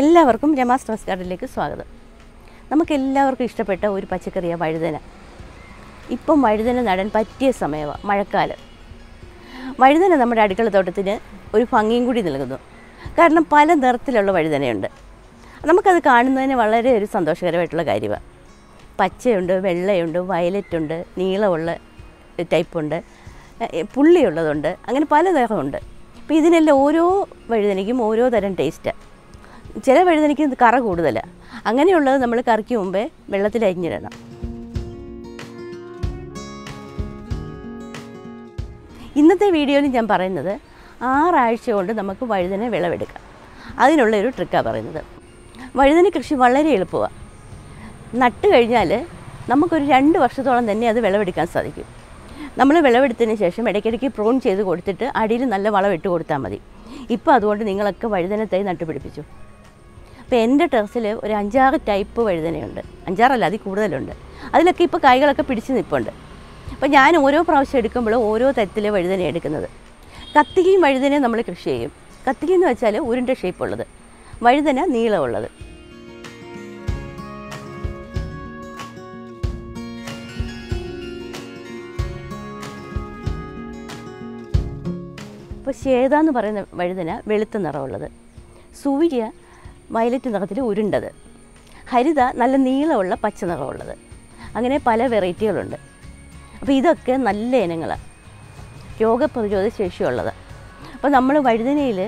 എല്ലാവർക്കും രമാസ് റോസ് ഗാർഡനിലേക്ക് സ്വാഗതം. നമുക്കെല്ലാവർക്കും ഇഷ്ടപ്പെട്ട ഒരു പച്ചക്കറിയാണ് വഴുതന. ഇപ്പം വഴുതന നടാൻ പറ്റിയ സമയമാണ് മഴക്കാലം. വഴുതന നമ്മുടെ അടുക്കള തോട്ടത്തിന് ഒരു ഭംഗിയും കൂടി നൽകുന്നു. കാരണം പല നിറത്തിലുള്ള വഴുതനയുണ്ട്. നമുക്കത് കാണുന്നതിന് വളരെ ഒരു സന്തോഷകരമായിട്ടുള്ള കാര്യമാണ് പച്ചയുണ്ട് വെള്ളയുണ്ട് വയലറ്റുണ്ട് നീളമുള്ള ടൈപ്പുണ്ട് പുള്ളിയുള്ളതുണ്ട് അങ്ങനെ പലതരമുണ്ട് അപ്പോൾ ഇതിനെല്ലാം ഓരോ വഴുതനയ്ക്കും ഓരോ തരം ടേസ്റ്റാണ് ചില വഴുതനയ്ക്ക് കറ കൂടുതലാണ് അങ്ങനെയുള്ളത് നമ്മൾ കറിക്ക് മുമ്പേ വെള്ളത്തിൽ അരിഞ്ഞിടണം. ഇന്നത്തെ വീഡിയോയിൽ ഞാൻ പറയുന്നത് ആറാഴ്ച കൊണ്ട് നമുക്ക് വഴുതന വിളവെടുക്കാം. അതിനുള്ള ഒരു ട്രിക്കാണ് പറയുന്നത്. വഴുതന കൃഷി വളരെ എളുപ്പമാണ് നട്ട് കഴിഞ്ഞാൽ നമുക്കൊരു രണ്ട് വർഷത്തോളം തന്നെ അത് വിളവെടുക്കാൻ സാധിക്കും. നമ്മൾ വിളവെടുത്തതിന് ശേഷം ഇടയ്ക്കിടയ്ക്ക് പ്രൂൺ ചെയ്ത് കൊടുത്തിട്ട് അടിയിൽ നല്ല വളമിട്ട് കൊടുത്താൽ മതി. ഇപ്പോൾ അതുകൊണ്ട് നിങ്ങളൊക്കെ വഴുതന തൈ നട്ടുപിടിപ്പിച്ചു. അപ്പോൾ എന്റെ ടെറസിൽ ഒരു അഞ്ചാറ് ടൈപ്പ് വഴുതനയുണ്ട്. അഞ്ചാറല്ല അതിൽ കൂടുതലുണ്ട്. അതിലൊക്കെ ഇപ്പോൾ കായ്കളൊക്കെ പിടിച്ച് നിൽപ്പുണ്ട്. അപ്പോൾ ഞാൻ ഓരോ പ്രാവശ്യം എടുക്കുമ്പോൾ ഓരോ തരത്തിലെ വഴുതന എടുക്കുന്നത്. കത്തികയും വഴുതനയും നമ്മൾ കൃഷി ചെയ്യും. കത്തിക എന്ന് വെച്ചാൽ ഉരുണ്ട ഷേപ്പുള്ളത് വഴുതന നീളമുള്ളത്. ഇപ്പോൾ ശ്വേത എന്ന് പറയുന്ന വഴുതന വെളുത്ത നിറമുള്ളത്. സൂര്യ വയലറ്റ് നിറത്തിൽ ഉരുണ്ടത്. ഹരിത നല്ല നീളമുള്ള പച്ച നിറമുള്ളത്. അങ്ങനെ പല വെറൈറ്റികളുണ്ട്. അപ്പോൾ ഇതൊക്കെ നല്ല ഇനങ്ങളാണ് രോഗപ്രതിരോധ ശേഷിയുള്ളത്. അപ്പോൾ നമ്മൾ വഴുതനയിൽ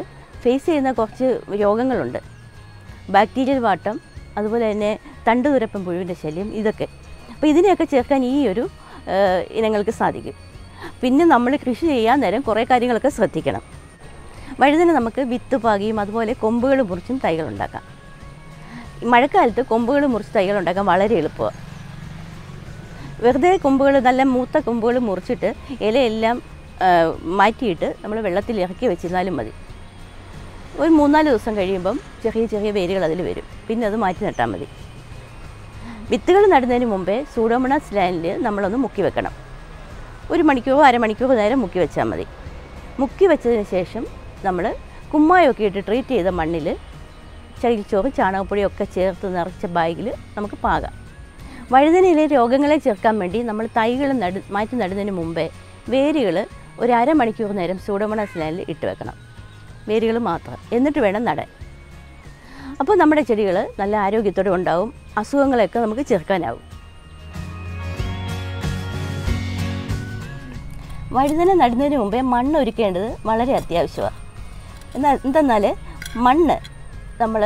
ഫേസ് ചെയ്യുന്ന കുറച്ച് രോഗങ്ങളുണ്ട്. ബാക്ടീരിയൽ വാട്ടം അതുപോലെ തന്നെ തണ്ട് തണ്ടുതുരപ്പൻ പുഴുവിന്റെ ശല്യം ഇതൊക്കെ. അപ്പോൾ ഇതിനെയൊക്കെ ചേർക്കാൻ ഈ ഒരു ഇനങ്ങൾക്ക് സാധിക്കും. പിന്നെ നമ്മൾ കൃഷി ചെയ്യാൻ നേരം കുറേ കാര്യങ്ങളൊക്കെ ശ്രദ്ധിക്കണം. വഴുതന നമുക്ക് വിത്ത് പാകിയും അതുപോലെ കൊമ്പുകൾ മുറിച്ചും തൈകൾ ഉണ്ടാക്കാം. മഴക്കാലത്ത് കൊമ്പുകൾ മുറിച്ച് തൈകൾ ഉണ്ടാക്കാൻ വളരെ എളുപ്പമാണ്. വെറുതെ കൊമ്പുകൾ നല്ല മൂത്ത കൊമ്പുകൾ മുറിച്ചിട്ട് ഇലയെല്ലാം മാറ്റിയിട്ട് നമ്മൾ വെള്ളത്തിൽ ഇറക്കി വെച്ചിരുന്നാലും മതി. ഒരു മൂന്നാൽ ദിവസം കഴിയുമ്പം ചെറിയ ചെറിയ വേരുകൾ അതിൽ വരും. പിന്നെ അത് മാറ്റി നട്ടാൽ മതി. വിത്തുകൾ നടുന്നതിന് മുമ്പേ സൂഡോമണ സ്ലാനിൽ നമ്മളൊന്ന് മുക്കി വെക്കണം. ഒരു മണിക്കൂറോ അരമണിക്കൂറോ നേരം മുക്കി വെച്ചാൽ മതി. മുക്കി വെച്ചതിന് ശേഷം നമ്മൾ കുമ്മായമൊക്കെ ഇട്ട് ട്രീറ്റ് ചെയ്ത മണ്ണിൽ ചകിരിച്ചോറ് ചാണകപ്പൊടിയൊക്കെ ചേർത്ത് നിറച്ച ബാഗിൽ നമുക്ക് പാകാം. വഴുതനയിലെ രോഗങ്ങളെ ചേർക്കാൻ വേണ്ടി നമ്മൾ തൈകൾ നടു മാറ്റി നടുന്നതിന് മുമ്പേ വേരുകൾ ഒരു അരമണിക്കൂർ നേരം സൂഡോമണാസ് ലാൻഡിൽ ഇട്ട് വെക്കണം. വേരുകൾ മാത്രം. എന്നിട്ട് വേണം നടാൻ. അപ്പോൾ നമ്മുടെ ചെടികൾ നല്ല ആരോഗ്യത്തോടെ ഉണ്ടാവും. അസുഖങ്ങളെയൊക്കെ നമുക്ക് ചേർക്കാനാവും വഴുതന നടുന്നതിന് മുമ്പേ മണ്ണ് ഒരുക്കേണ്ടത് വളരെ അത്യാവശ്യമാണ്. എന്നാൽ എന്തെന്നാൽ മണ്ണ് നമ്മൾ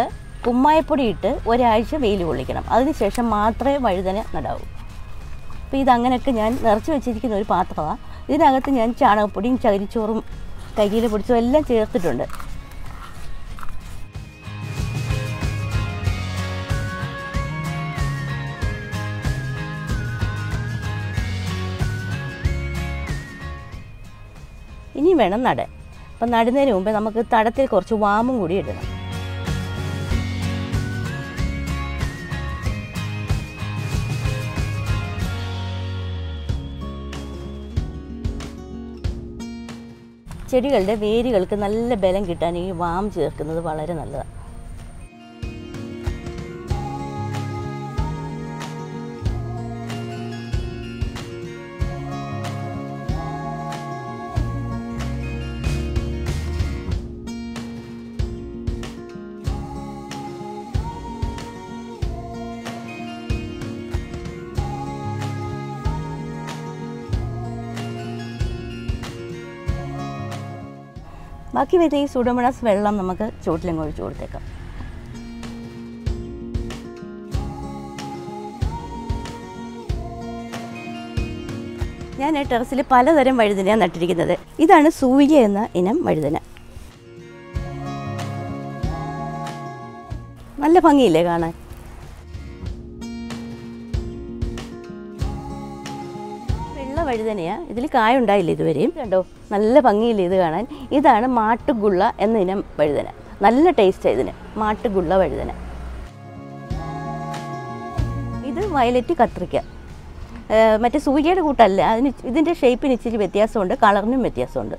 കുമ്മായപ്പൊടി ഇട്ട് ഒരാഴ്ച വെയിൽ കൊള്ളിക്കണം. അതിനുശേഷം മാത്രമേ വഴുതന നടാവൂ. അപ്പോൾ ഇതങ്ങനെയൊക്കെ ഞാൻ നിറച്ച് വെച്ചിരിക്കുന്ന ഒരു പാത്രമാണ് ഇതിനകത്ത് ഞാൻ ചാണകപ്പൊടിയും ചകിരിച്ചോറും കയ്യിൽ പൊടിച്ചും എല്ലാം ചേർത്തിട്ടുണ്ട്. ഇനി വേണം നടാൻ അപ്പം നടുന്നതിന് മുമ്പേ നമുക്ക് തടത്തിൽ കുറച്ച് വാമും കൂടി ഇടണം. ചെടികളുടെ വേരുകൾക്ക് നല്ല ബലം കിട്ടാൻ ഈ വാം ചേർക്കുന്നത് വളരെ നല്ലതാണ്. ബാക്കി വരുന്ന ഈ സുഡോമണാസ് വെള്ളം നമുക്ക് ചുവട്ടിലും ഒഴിച്ചു കൊടുത്തേക്കാം. ഞാൻ ടെറസിൽ പലതരം വഴുതനയാണ് നട്ടിരിക്കുന്നത്. ഇതാണ് സൂര്യ എന്ന ഇനം വഴുതന. നല്ല ഭംഗിയില്ലേ കാണാൻ? വെള്ള തന്നെയാണ് ഇതിൽ കായ ഉണ്ടായില്ല ഇതുവരെയും? കണ്ടോ? നല്ല ഭംഗിയില്ല ഇത് കാണാൻ? ഇതാണ് മാട്ടുഗുള്ള എന്ന വഴുതന. നല്ല ടേസ്റ്റ് ഇതിന്. മാട്ടുഗുള്ള വഴുതന. ഇത് വയലറ്റ് കത്രിക്ക. മറ്റേ സൂര്യയുടെ കൂട്ടല്ല. അതിന് ഇതിന്റെ ഷേപ്പിന് ഇച്ചിരി വ്യത്യാസമുണ്ട്. കളറിനും വ്യത്യാസമുണ്ട്.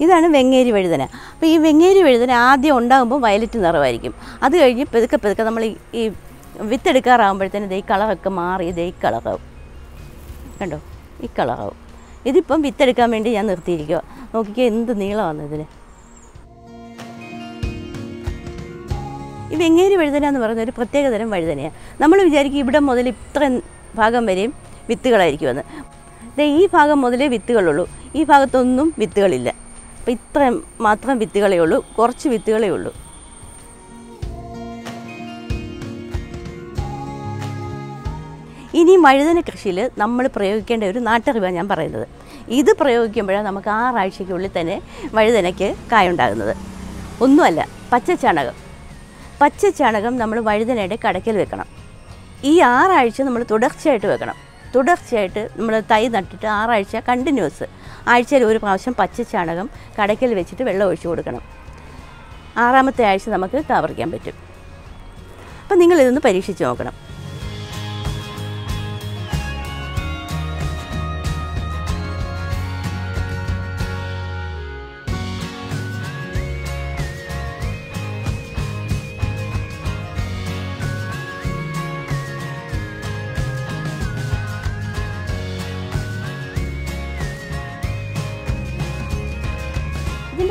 ഇതാണ് വെങ്ങേരി വഴുതന. അപ്പോൾ ഈ വെങ്ങേരി വഴുതന ആദ്യം ഉണ്ടാകുമ്പോൾ വയലറ്റ് നിറമായിരിക്കും അത് കഴിഞ്ഞ് പെതുക്കെ പെതുക്കെ നമ്മൾ ഈ- വിത്തെടുക്കാറാകുമ്പോഴത്തേന് ദേ കളറൊക്കെ മാറി ദേ കളറാവും. കണ്ടോ? ഈ കളറാവും. ഇതിപ്പം വിത്തെടുക്കാൻ വേണ്ടി ഞാൻ നിർത്തിയിരിക്കുക നോക്കിക്കോ എന്ത് നീളമാണ് ഇതിന് ഈ വെങ്ങേരി വഴുതന എന്ന് പറയുന്ന ഒരു പ്രത്യേകതരം വഴുതനയാണ് നമ്മൾ വിചാരിക്കും ഇവിടെ മുതൽ ഇത്ര ഭാഗം വരെയും വിത്തുകളായിരിക്കുമെന്ന്. ഈ ഭാഗം മുതലേ വിത്തുകളുള്ളൂ. ഈ ഭാഗത്തൊന്നും വിത്തുകളില്ല. അപ്പോൾ ഇത്രയും മാത്രം വിത്തുകളേ ഉള്ളൂ. കുറച്ച് വിത്തുകളേ ഉള്ളൂ. ഇനി വഴുതന കൃഷിയിൽ നമ്മൾ പ്രയോഗിക്കേണ്ട ഒരു നാട്ടറിവാണ് ഞാൻ പറയുന്നത്. ഇത് പ്രയോഗിക്കുമ്പോഴാണ് നമുക്ക് ആറാഴ്ചയ്ക്കുള്ളിൽ തന്നെ വഴുതനയ്ക്ക് കായുണ്ടാകുന്നത്. ഒന്നുമല്ല പച്ചച്ചാണകം പച്ചച്ചാണകം നമ്മൾ വഴുതനയുടെ കടയ്ക്കൽ വെക്കണം. ഈ ആറാഴ്ച നമ്മൾ തുടർച്ചയായിട്ട് വെക്കണം. തുടർച്ചയായിട്ട് നമ്മൾ തൈ നട്ടിട്ട് ആറാഴ്ച കണ്ടിന്യൂസ് ആഴ്ചയിൽ ഒരു പ്രാവശ്യം പച്ചച്ചാണകം കടയ്ക്കൽ വെച്ചിട്ട് വെള്ളം ഒഴിച്ചു കൊടുക്കണം. ആറാമത്തെ ആഴ്ച നമുക്ക് കവറിക്കാൻ പറ്റും. അപ്പം നിങ്ങളിതൊന്ന് പരീക്ഷിച്ച് നോക്കണം.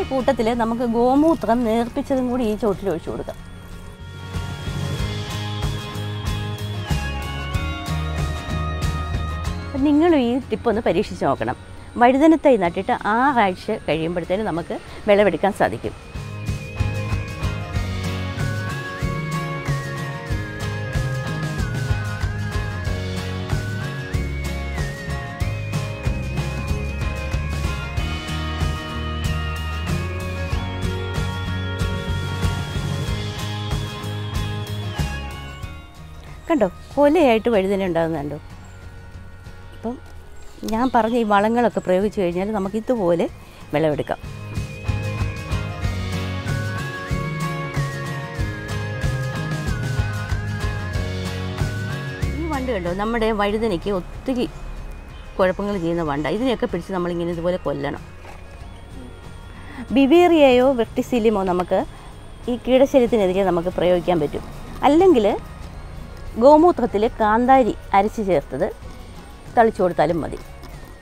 കൂട്ടത്തിൽ നമുക്ക് ഗോമൂത്രം നേർപ്പിച്ചതും കൂടി ഈ ചോട്ടിൽ ഒഴിച്ചു കൊടുക്കാം. നിങ്ങളും ഈ ടിപ്പ് ഒന്ന് പരീക്ഷിച്ച് നോക്കണം. വഴുതനത്തൈ നട്ടിട്ട് ആറാഴ്ച കഴിയുമ്പോഴത്തേനും നമുക്ക് വിളവെടുക്കാൻ സാധിക്കും. കൊലയായിട്ട് വഴുതന ഉണ്ടാകുന്നുണ്ടോ അപ്പം ഞാൻ പറഞ്ഞ ഈ വളങ്ങളൊക്കെ പ്രയോഗിച്ച് കഴിഞ്ഞാൽ നമുക്ക് ഇതുപോലെ വിളവെടുക്കാം. ഈ വണ്ട് കണ്ടോ? നമ്മുടെ വഴുതനയ്ക്ക് ഒത്തിരി കുഴപ്പങ്ങൾ ചെയ്യുന്ന വണ്ട. ഇതിനെയൊക്കെ പിടിച്ച് നമ്മളിങ്ങനെ ഇതുപോലെ കൊല്ലണം. ബിവേറിയയോ വെട്ടിസിലിമോ നമുക്ക് ഈ കീടശല്യത്തിനെതിരെ നമുക്ക് പ്രയോഗിക്കാൻ പറ്റും. അല്ലെങ്കിൽ ഗോമൂത്രത്തിൽ കാന്താരി അരച്ച് ചേർത്തത് തളിച്ചു കൊടുത്താലും മതി.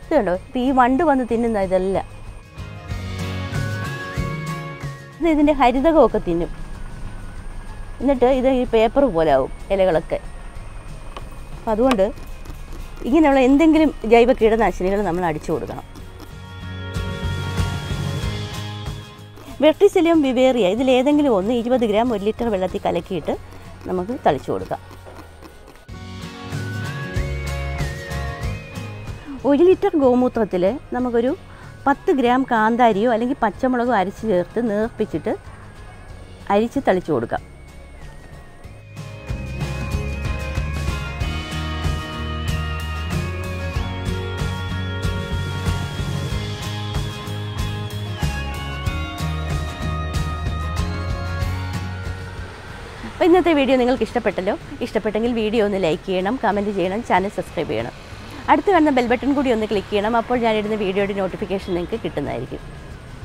ഇത് കണ്ടോ? ഇപ്പം ഈ വണ്ട് വന്ന് തിന്നുന്ന ഇതല്ല. ഇത് ഇതിന്റെ ഹരിതകമൊക്കെ തിന്നും. എന്നിട്ട് ഇത് ഈ പേപ്പർ പോലെ ആവും ഇലകളൊക്കെ. അപ്പം അതുകൊണ്ട് ഇങ്ങനെയുള്ള എന്തെങ്കിലും ജൈവ കീടനാശിനികൾ നമ്മൾ അടിച്ചു കൊടുക്കണം. വെർട്ടിസിലിയം വിവേറിയ ഇതിലേതെങ്കിലും ഒന്ന് ഇരുപത് ഗ്രാം ഒരു ലിറ്റർ വെള്ളത്തിൽ കലക്കിയിട്ട് നമുക്ക് തളിച്ചു കൊടുക്കാം. ഒരു ലിറ്റർ ഗോമൂത്രത്തിൽ നമുക്കൊരു പത്ത് ഗ്രാം കാന്താരിയോ അല്ലെങ്കിൽ പച്ചമുളകോ അരച്ച് ചേർത്ത് നേർപ്പിച്ചിട്ട് അരിച്ച് തളിച്ചു കൊടുക്കാം. അപ്പോൾ ഇന്നത്തെ വീഡിയോ നിങ്ങൾക്ക് ഇഷ്ടപ്പെട്ടല്ലോ. ഇഷ്ടപ്പെട്ടെങ്കിൽ വീഡിയോ ഒന്ന് ലൈക്ക് ചെയ്യണം കമന്റ് ചെയ്യണം ചാനൽ സബ്സ്ക്രൈബ് ചെയ്യണം. അടുത്ത് കാണുന്ന ബെൽ ബട്ടൺ കൂടി ഒന്ന് ക്ലിക്ക് ചെയ്യണം. അപ്പോൾ ഞാനിടുന്ന വീഡിയോയുടെ നോട്ടിഫിക്കേഷൻ നിങ്ങൾക്ക് കിട്ടുന്നതായിരിക്കും.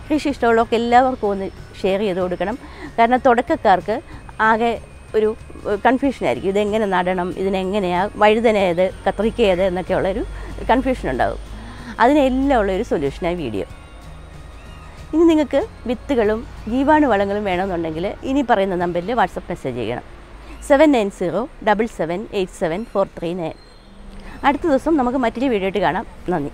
കൃഷി ഇഷ്ടമുള്ളവർക്ക് എല്ലാവർക്കും ഒന്ന് ഷെയർ ചെയ്ത് കൊടുക്കണം. കാരണം തുടക്കക്കാർക്ക് ആകെ ഒരു കൺഫ്യൂഷൻ ആയിരിക്കും. ഇതെങ്ങനെ നടണം? ഇതിനെങ്ങനെയാണ് വഴുതന ഏത് കത്രിക്ക ഏത് എന്നൊക്കെയുള്ളൊരു കൺഫ്യൂഷൻ ഉണ്ടാകും അതിനെല്ലാം ഉള്ളൊരു സൊല്യൂഷനായി വീഡിയോ ഇനി നിങ്ങൾക്ക് വിത്തുകളും ജീവാണു വളങ്ങളും വേണമെന്നുണ്ടെങ്കിൽ ഇനി പറയുന്ന നമ്പറിൽ വാട്സപ്പ് മെസ്സേജ് ചെയ്യണം. Seven nine zero double seven eight seven four three nine അടുത്ത ദിവസം നമുക്ക് മറ്റൊരു വീഡിയോ ആയിട്ട് കാണാം. നന്ദി.